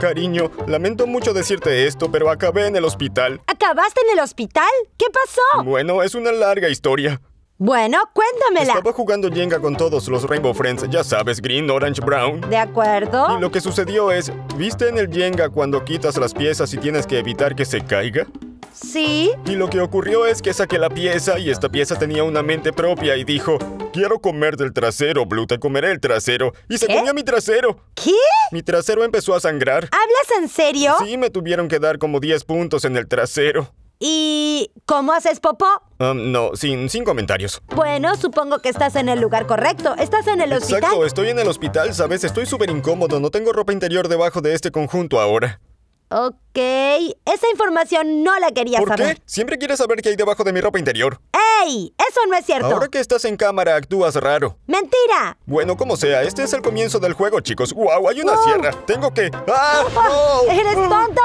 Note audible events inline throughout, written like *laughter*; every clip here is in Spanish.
Cariño, lamento mucho decirte esto, pero acabé en el hospital. ¿Acabaste en el hospital? ¿Qué pasó? Bueno, es una larga historia. Bueno, cuéntamela. Estaba jugando Jenga con todos los Rainbow Friends, ya sabes, Green, Orange, Brown. ¿De acuerdo? Y lo que sucedió es, ¿viste en el Jenga cuando quitas las piezas y tienes que evitar que se caiga? Sí. Y lo que ocurrió es que saqué la pieza y esta pieza tenía una mente propia y dijo, quiero comer del trasero, Blue, te comeré el trasero. Y se ¿Qué? comió mi trasero. ¿Qué? Mi trasero empezó a sangrar. ¿Hablas en serio? Sí, me tuvieron que dar como 10 puntos en el trasero. ¿Y cómo haces popó? Um, no, sin, sin comentarios. Bueno, supongo que estás en el lugar correcto. Estás en el hospital. Exacto, estoy en el hospital, ¿sabes? Estoy súper incómodo, no tengo ropa interior debajo de este conjunto ahora. Ok, esa información no la quería ¿Por saber. qué? Siempre quieres saber qué hay debajo de mi ropa interior. ¡Ey! Eso no es cierto. Ahora que estás en cámara, actúas raro. ¡Mentira! Bueno, como sea, este es el comienzo del juego, chicos. ¡Wow! Hay una Oh. sierra. Tengo que. ¡Ah! no! ¿Eres tonto?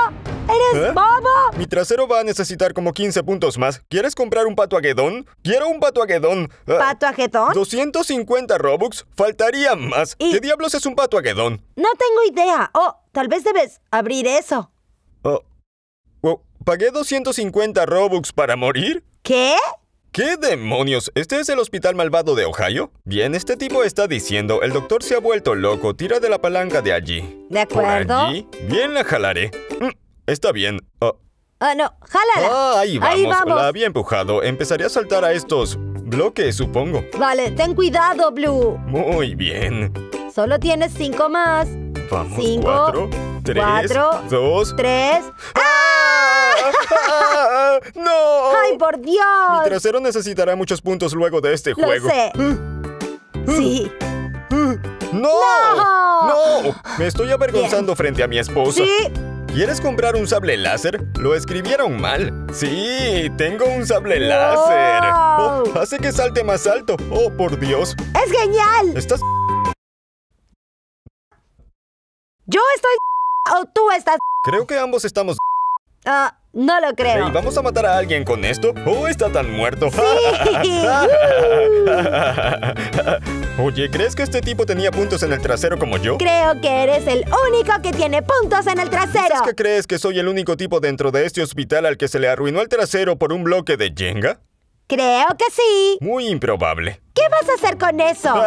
¿Eres ¿Eh? bobo? Mi trasero va a necesitar como 15 puntos más. ¿Quieres comprar un pato aguedón? Quiero un pato aguedón. Ah, ¿Pato ajetón? 250 Robux. Faltaría más. Y- ¿Qué diablos es un pato aguedón? No tengo idea. Oh, tal vez debes abrir eso. Oh. Oh, ¿Pagué 250 Robux para morir? ¿Qué? ¿Qué demonios? ¿Este es el hospital malvado de Ohio? Bien, este tipo está diciendo, el doctor se ha vuelto loco, tira de la palanca de allí. De acuerdo. ¿Por allí? Bien, la jalaré. Mm, está bien. Oh. Ah, no, jálala. Ah, ahí vamos. Ahí vamos. La había empujado. Empezaré a saltar a estos bloques, supongo. Vale, ten cuidado, Blue. Muy bien. Solo tienes cinco más. Vamos, Cinco, cuatro, tres, cuatro, dos... Tres. ¡Ah! *laughs* ¡No! ¡Ay, por Mi Dios! trasero necesitará muchos puntos luego de este Lo juego. sé. *gasps* Sí. *gasps* ¡No! ¡No! ¡No! Me estoy avergonzando frente a mi esposa. Sí. ¿Quieres comprar un sable láser? Lo escribieron mal. Sí, tengo un sable Wow. láser. Oh, hace que salte más alto. Oh, por Dios. Es genial. Estás... Yo estoy *laughs* o tú estás. *laughs* Creo que ambos estamos... *laughs* Ah, no lo creo. Hey, ¿Vamos a matar a alguien con esto? Oh, está tan muerto. Oye, ¿crees que este tipo tenía puntos en el trasero como yo? Creo que eres el único que tiene puntos en el trasero. ¿Es que crees que soy el único tipo dentro de este hospital al que se le arruinó el trasero por un bloque de Jenga? Creo que sí. Muy improbable. ¿Qué vas a hacer con eso? *laughs*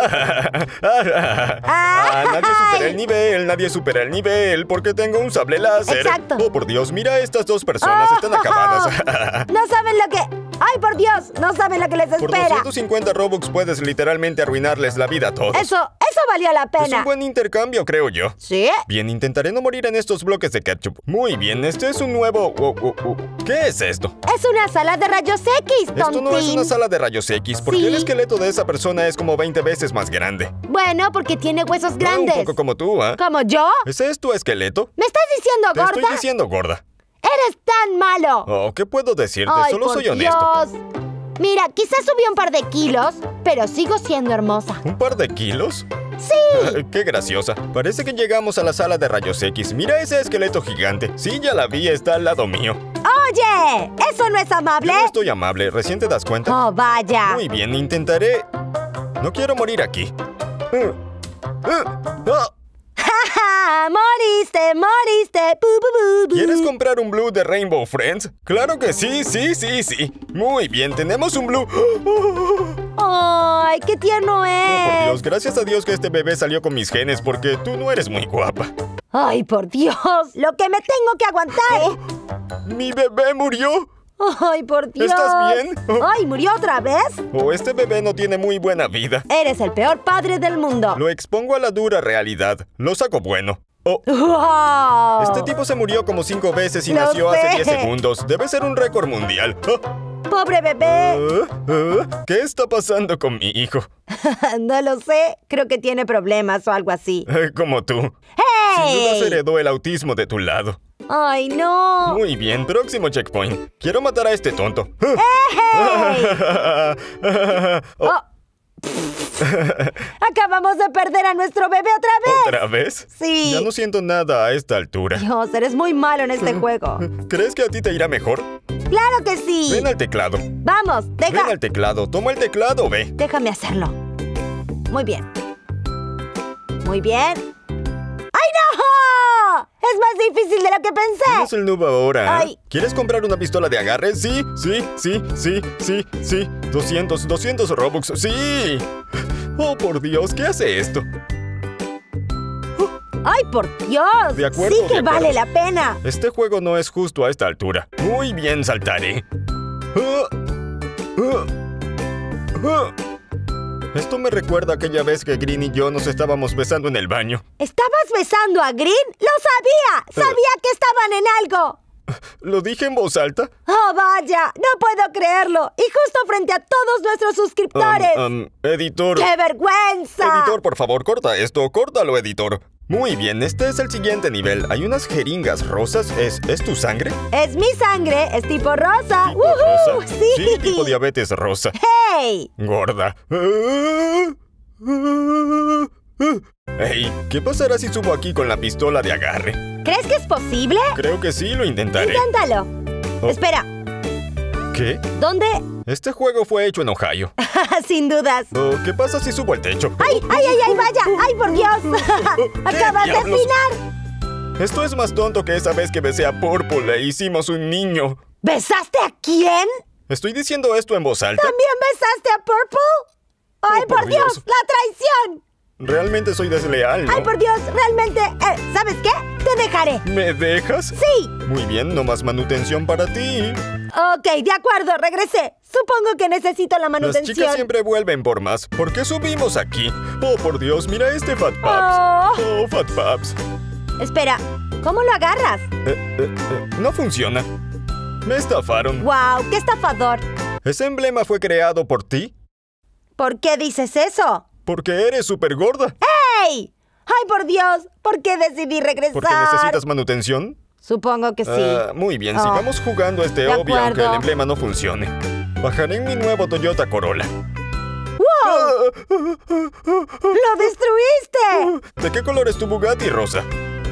Ah, nadie supera el nivel, nadie supera el nivel, porque tengo un sable láser. Exacto. Oh, por Dios, mira, estas dos personas Oh, están acabadas. *laughs* No saben lo que. ¡Ay, por Dios! No saben lo que les por espera. 250 Robux puedes literalmente arruinarles la vida a todos. Eso, eso valió la Es pena. un buen intercambio, creo yo. ¿Sí? Bien, intentaré no morir en estos bloques de ketchup. Muy bien, este es un nuevo... oh, oh, oh. ¿Qué es esto? Es una sala de rayos X, tontín. Esto no es una sala de rayos X, porque Sí. el esqueleto de esa persona es como 20 veces más grande. Bueno, porque tiene huesos Ah, grandes. un poco como tú, ¿ah? ¿Como yo? ¿Ese es tu esqueleto? ¿Me estás diciendo Te gorda? estoy diciendo gorda. ¡Eres tan malo! Oh, ¿qué puedo decirte? Ay, Solo por soy honesto. Dios. Mira, quizás subí un par de kilos, pero sigo siendo hermosa. ¿Un par de kilos? Sí. *laughs* Qué graciosa. Parece que llegamos a la sala de rayos X. Mira ese esqueleto gigante. Sí, ya la vi, está al lado mío. Oye, ¿eso no es amable? Yo no estoy amable, ¿recién te das cuenta? Oh, vaya. Muy bien, intentaré... No quiero morir aquí. Ah. ¡Ja! ¡Moriste, moriste! ¡Bu, bu, bu, bu! ¿Quieres comprar un blue de Rainbow Friends? Claro que sí, sí, sí, sí. Muy bien, tenemos un blue. Oh, ¡Ay, qué tierno por es! Dios, gracias a Dios que este bebé salió con mis genes porque tú no eres muy guapa. ¡Ay, por Dios! ¡Lo que me tengo que aguantar! Oh, ¿Mi bebé murió? ¡Ay, por Dios! ¿Estás bien? *laughs* ¡Ay, murió otra vez! Oh, este bebé no tiene muy buena vida. Eres el peor padre del mundo. Lo expongo a la dura realidad. Lo saco bueno. Oh, ¡Wow! este tipo se murió como cinco veces y Lo nació hace sé. 10 segundos. Debe ser un récord mundial. Oh, *laughs* ¡Pobre bebé! ah, ah, ¿Qué está pasando con mi hijo? *laughs* no lo sé. Creo que tiene problemas o algo así. Eh, Como tú. Sin duda se ¡Hey! heredó el autismo de tu lado. ¡Ay, no! Muy bien, próximo checkpoint. Quiero matar a este tonto. ¡Hey! *laughs* Oh, Oh. Acabamos de perder a nuestro bebé otra vez. ¿Otra vez? Sí. Ya no siento nada a esta altura. Dios, eres muy malo en este juego. *laughs* ¿Crees que a ti te irá mejor? ¡Claro que sí! Ven al teclado. Vamos, Ven deja... al teclado. Toma el teclado, ve. déjame hacerlo. Muy bien. Muy bien. ¡Ay, no! ¡Es más que pensé. Tienes el noob ahora. ¿eh? Ay. ¿Quieres comprar una pistola de agarre? Sí, sí, sí, sí, sí, sí. 200, 200 Robux. Sí. Oh, por Dios, ¿qué hace esto? ¡Ay, por Dios! De acuerdo, sí de que acuerdo. vale la pena. Este juego no es justo a esta altura. Muy bien, saltaré. Ah, ah, ah. Esto me recuerda aquella vez que Green y yo nos estábamos besando en el baño. ¿Estabas besando a Green? ¡Lo sabía! ¡Sabía que estaban en algo! ¿Lo dije en voz alta? ¡Oh, vaya! ¡No puedo creerlo! Y justo frente a todos nuestros suscriptores. Um, um, editor. ¡Qué vergüenza! Editor, por favor, corta esto. Córtalo, editor. Muy bien, este es el siguiente nivel. Hay unas jeringas rosas. ¿Es, ¿es tu sangre? Es mi sangre, es tipo rosa. ¿Tipo ¡Woohoo! rosa? ¡Sí! tipo diabetes rosa. ¡Hey! Gorda. Hey, ¿qué pasará si subo aquí con la pistola de agarre? ¿Crees que es posible? Creo que sí, lo intentaré. Inténtalo. Oh. Espera, ¿Qué? ¿dónde? Este juego fue hecho en Ohio. *laughs* Sin dudas. Oh, ¿Qué pasa si subo al techo? ¡Ay, ay, ay, ay, vaya! ¡Ay, por Dios! *laughs* *laughs* ¡Acabas de afinar! Esto es más tonto que esa vez que besé a Purple e hicimos un niño. ¿Besaste a quién? ¿Estoy diciendo esto en voz alta? ¿También besaste a Purple? ¡Ay, Oh, por por Dios! Dios. ¡La traición! Realmente soy desleal, ¿no? ¡Ay, por Dios! Realmente... eh, ¿Sabes qué? Te dejaré. ¿Me dejas? Sí. Muy bien, no más manutención para ti. Ok, de acuerdo, regresé. Supongo que necesito la Las manutención. chicas siempre vuelven por más. ¿Por qué subimos aquí? Oh, por Dios, mira este Fat Paps. Oh. Oh, Fat Paps. Espera, ¿cómo lo agarras? Eh, eh, eh, no funciona. Me estafaron. ¡Wow! ¡Qué estafador! ¿Ese emblema fue creado por ti? ¿Por qué dices eso? Porque eres súper gorda. ¡Ey! ¡Ay, por Dios! ¿Por qué decidí regresar? ¿Porque necesitas manutención? Supongo que sí. Ah, muy bien, Oh. sigamos jugando este obvio aunque el emblema no funcione. Bajaré en mi nuevo Toyota Corolla. ¡Lo destruiste! ¿De qué color es tu Bugatti, Rosa?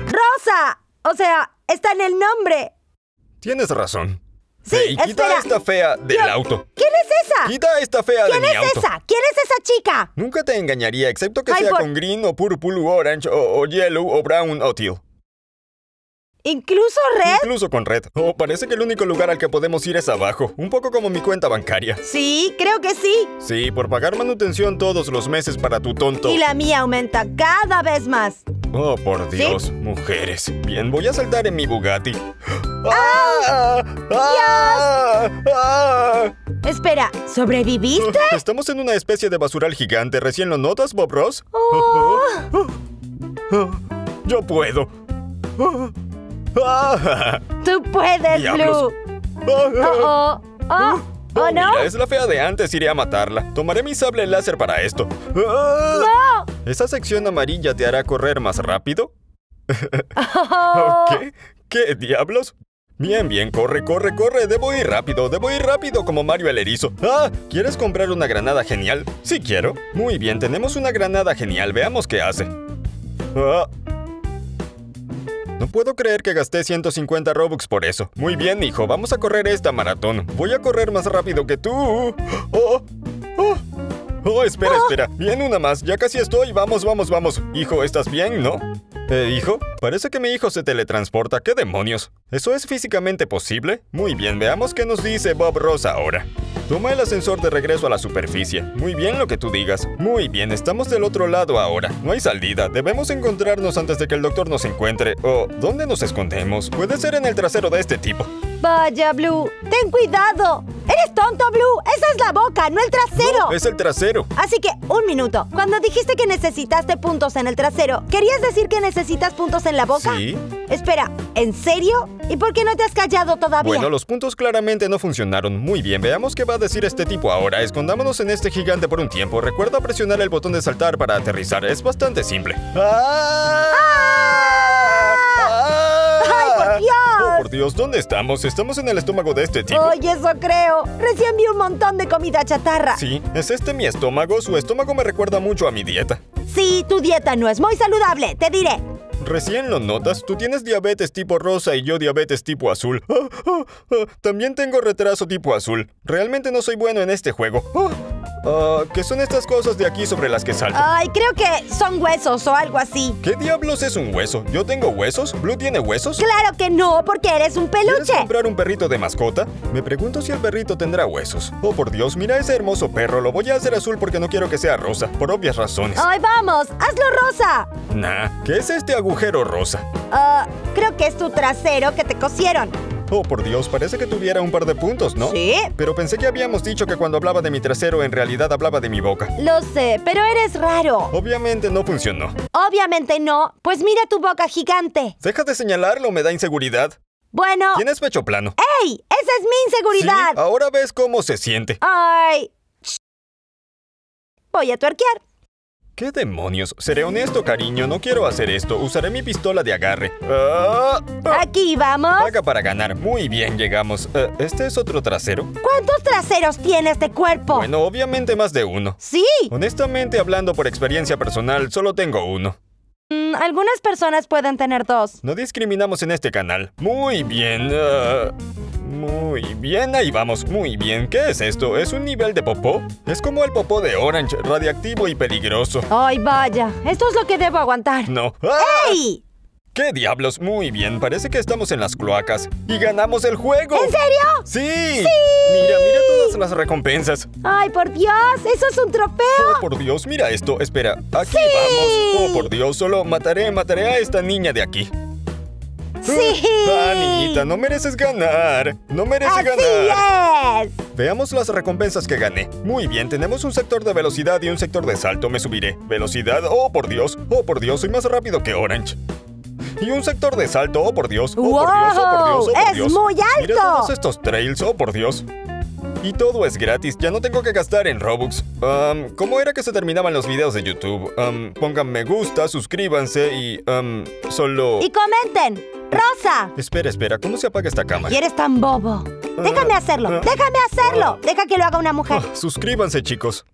¡Rosa! O sea, está en el nombre. Tienes razón. Sí, Hey, quita esta fea del auto. ¿Quién es esa? Quita esta fea ¿Quién de mi es auto. esa? ¿Quién es esa chica? Nunca te engañaría, excepto que Ay, sea por- con green o purple o orange o, o yellow o brown o teal. ¿Incluso Red? Incluso con red. Oh, parece que el único lugar al que podemos ir es abajo. Un poco como mi cuenta bancaria. Sí, creo que sí. Sí, por pagar manutención todos los meses para tu tonto. Y la mía aumenta cada vez más. Oh, por Dios, mujeres. Bien, voy a saltar en mi Bugatti. ¡Ah! ¡Ah! ¡Ah! Espera, ¿sobreviviste? *laughs* Estamos en una especie de basural gigante. ¿Recién lo notas, Bob Ross? Oh, *laughs* Yo puedo. *laughs* Tú puedes. Blue. Oh, oh, *laughs* oh, oh, no. Mira, es la fea de antes, iré a matarla. Tomaré mi sable láser para esto. No. *laughs* ¿Esa sección amarilla te hará correr más rápido? Oh. ¿Qué? ¿Qué diablos? Bien, bien, corre, corre, corre. Debo ir rápido, debo ir rápido como Mario el erizo. Ah, ¿quieres comprar una granada genial? Sí quiero. Muy bien, tenemos una granada genial. Veamos qué hace. Ah. No puedo creer que gasté 150 Robux por eso. Muy bien, hijo, vamos a correr esta maratón. Voy a correr más rápido que tú. *gasps* Oh, oh. Oh, espera, espera. Bien, una más. Ya casi estoy. Vamos, vamos, vamos. Hijo, ¿estás bien, no? Eh, hijo, parece que mi hijo se teletransporta. ¿Qué demonios? ¿Eso es físicamente posible? Muy bien, veamos qué nos dice Bob Ross ahora. Toma el ascensor de regreso a la superficie. Muy bien lo que tú digas. Muy bien, estamos del otro lado ahora. No hay salida. Debemos encontrarnos antes de que el doctor nos encuentre. ¿O dónde nos escondemos? Puede ser en el trasero de este tipo. Vaya, Blue. Ten cuidado. Eres tonto, Blue. Esa es la boca, no el trasero. Es el trasero. Así que, un minuto. Cuando dijiste que necesitaste puntos en el trasero, ¿querías decir que necesitas puntos en la boca? Sí. Espera, ¿en serio? ¿Y por qué no te has callado todavía? Bueno, los puntos claramente no funcionaron. Muy bien, veamos qué va a decir este tipo ahora. Escondámonos en este gigante por un tiempo. Recuerda presionar el botón de saltar para aterrizar. Es bastante simple. ¡Ah! ¡Ay, por Dios! Oh, por Dios, ¿dónde estamos? Estamos en el estómago de este tipo. Oye, eso creo. Recién vi un montón de comida chatarra. Sí, ¿es este mi estómago? Su estómago me recuerda mucho a mi dieta. Sí, tu dieta no es muy saludable, te diré. Recién lo notas, tú tienes diabetes tipo rosa y yo diabetes tipo azul. Ah, ah, ah, También tengo retraso tipo azul. Realmente no soy bueno en este juego. Ah, ¿Qué son estas cosas de aquí sobre las que salto? Ay, creo que son huesos o algo así. ¿Qué diablos es un hueso? ¿Yo tengo huesos? ¿Blue tiene huesos? Claro que no, porque eres un ¿Quieres peluche. comprar un perrito de mascota? Me pregunto si el perrito tendrá huesos. Oh, por Dios, mira ese hermoso perro. Lo voy a hacer azul porque no quiero que sea rosa, por obvias razones. Ay, vamos, hazlo rosa. Nah, ¿qué es este agujero rosa? Ah, creo que es tu trasero que te cosieron. Oh, por Dios, parece que tuviera un par de puntos, ¿no? Sí. Pero pensé que habíamos dicho que cuando hablaba de mi trasero en realidad hablaba de mi boca. Lo sé, pero eres raro. Obviamente no funcionó. Obviamente no. Pues mira tu boca gigante. Deja de señalarlo, me da inseguridad. Bueno. Tienes pecho plano. ¡Ey! ¡Esa es mi inseguridad! Sí, ahora ves cómo se siente. ¡Ay! Shh. Voy a tuerquear. ¿Qué demonios? Seré honesto, cariño, no quiero hacer esto. Usaré mi pistola de agarre. Ah, ah. Aquí vamos. Paga para ganar. Muy bien, llegamos. Eh, ¿Este es otro trasero? ¿Cuántos traseros tiene este cuerpo? Bueno, obviamente más de uno. Sí. Honestamente, hablando por experiencia personal, solo tengo uno. Mm, algunas personas pueden tener dos. No discriminamos en este canal. Muy bien. ah, muy bien, ahí vamos. Muy bien. ¿Qué es esto? ¿Es un nivel de popó? Es como el popó de Orange, radiactivo y peligroso. ¡Ay, vaya! Esto es lo que debo aguantar. No. ¡Ah! ¡Ey! ¿Qué diablos? Muy bien, parece que estamos en las cloacas. ¡Y ganamos el juego! ¿En serio? ¡Sí! Mira, mira todas las recompensas. ¡Ay, por Dios! ¡Eso es un trofeo! Oh, por Dios, mira esto. Espera, aquí vamos. Oh, por Dios, solo mataré, mataré a esta niña de aquí. ¡Sí! Ah, niñita, no mereces ganar. No mereces ¡Así ganar. es! Veamos las recompensas que gané. Muy bien, tenemos un sector de velocidad y un sector de salto. Me subiré. Velocidad, oh por Dios, oh por Dios, soy más rápido que Orange. Y un sector de salto, oh por Dios, oh por Dios, oh por Dios, oh por ¡Es Dios. muy Mira alto! todos estos trails, oh por Dios. Y todo es gratis, ya no tengo que gastar en Robux. Am, ¿Cómo era que se terminaban los videos de YouTube? Am, pongan me gusta, suscríbanse y am, solo... Y comenten. ¡Rosa! Espera, espera, ¿cómo se apaga esta cámara? Y eres tan bobo. Déjame hacerlo. ah, Déjame hacerlo. ah. Deja que lo haga una mujer. Ah, suscríbanse, chicos.